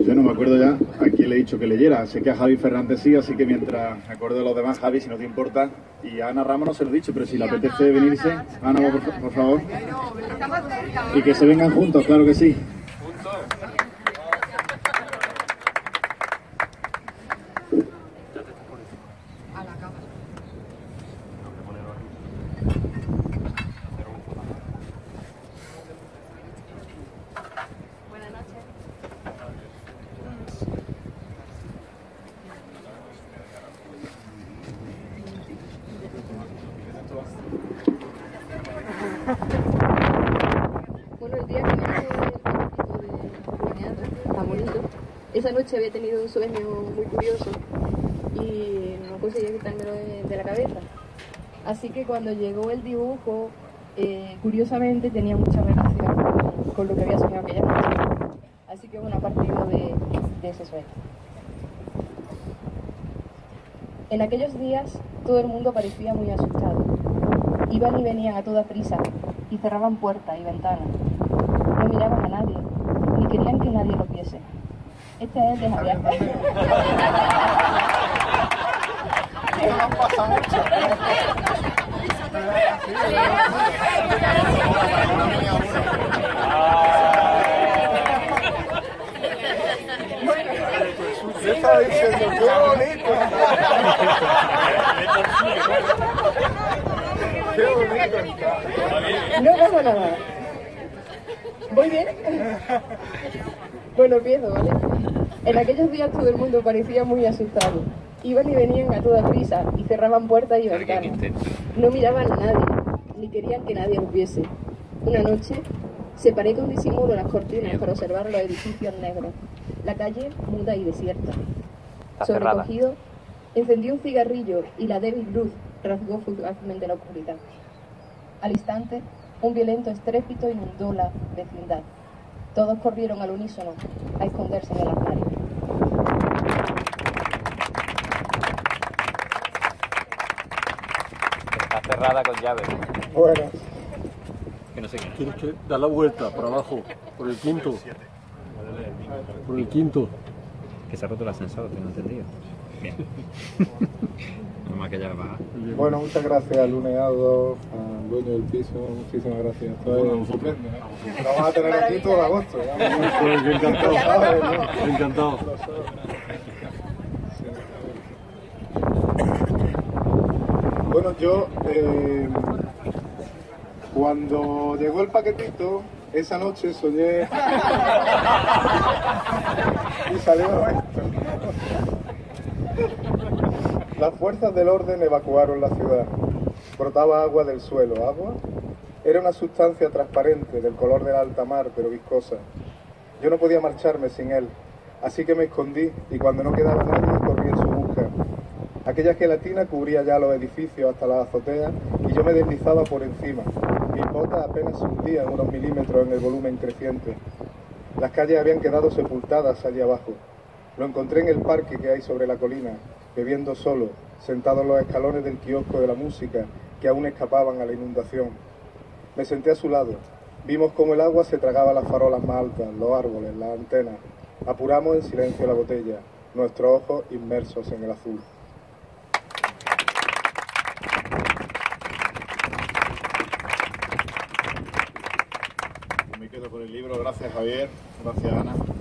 Yo no me acuerdo ya a quién le he dicho que leyera. Sé que a Javi Fernández sí, así que mientras me acuerdo de los demás, Javi, si no te importa. Y a Ana Ramos no se lo he dicho, pero si le apetece venirse, Ana, por, por favor. Y que se vengan juntos, claro que sí. Bueno, el día que hice el de está bonito. Esa noche había tenido un sueño muy curioso y no conseguía quitármelo de, la cabeza. Así que cuando llegó el dibujo, eh, curiosamente tenía mucha relación con, con lo que había soñado aquella noche. Así que bueno, a partir de, de ese sueño. En aquellos días todo el mundo parecía muy asustado. Iban y venían a toda prisa y cerraban puertas y ventanas. No miraban a nadie, ni querían que nadie los viese. Este es el de Javier. Yo estaba diciendo, qué bonito. Qué bonito está. No pasa nada. ¿Voy bien? Bueno, empiezo, ¿vale? En aquellos días todo el mundo parecía muy asustado. Iban y venían a toda prisa y cerraban puertas y ventanas. No miraban a nadie, ni querían que nadie los viese. Una noche separé con disimulo las cortinas para observar los edificios negros. La calle muda y desierta. Sobrecogido, encendí un cigarrillo y la débil luz rasgó fugazmente la oscuridad. Al instante, un violento estrépito inundó la vecindad. Todos corrieron al unísono a esconderse en el armario. Está cerrada con llave. Bueno, Que no sé quién. Tienes que dar la vuelta para abajo, por el quinto. Por el quinto. Que se ha roto el ascensor, tengo entendido. Bien. No más que ya va. bueno, muchas gracias luneado, al dueño del piso, muchísimas gracias. Esto es estupendo. ¿eh? Lo vamos a tener aquí todo agosto. Pues encantado, ¿sabes, no? encantado. Bueno, yo eh, cuando llegó el paquetito, esa noche soñé y salió esto. Las fuerzas del orden evacuaron la ciudad. Brotaba agua del suelo. ¿Agua? Era una sustancia transparente, del color de la alta mar, pero viscosa. Yo no podía marcharme sin él, así que me escondí y cuando no quedaba nadie corrí en su busca. Aquella gelatina cubría ya los edificios hasta las azoteas y yo me deslizaba por encima. Mis botas apenas hundían unos milímetros en el volumen creciente. Las calles habían quedado sepultadas allí abajo. Lo encontré en el parque que hay sobre la colina, bebiendo solo, sentado en los escalones del kiosco de la música que aún escapaban a la inundación. Me senté a su lado. Vimos cómo el agua se tragaba las farolas más altas, los árboles, las antenas. Apuramos en silencio la botella, nuestros ojos inmersos en el azul. Me quedo con el libro. Gracias, Javier. Gracias, Ana.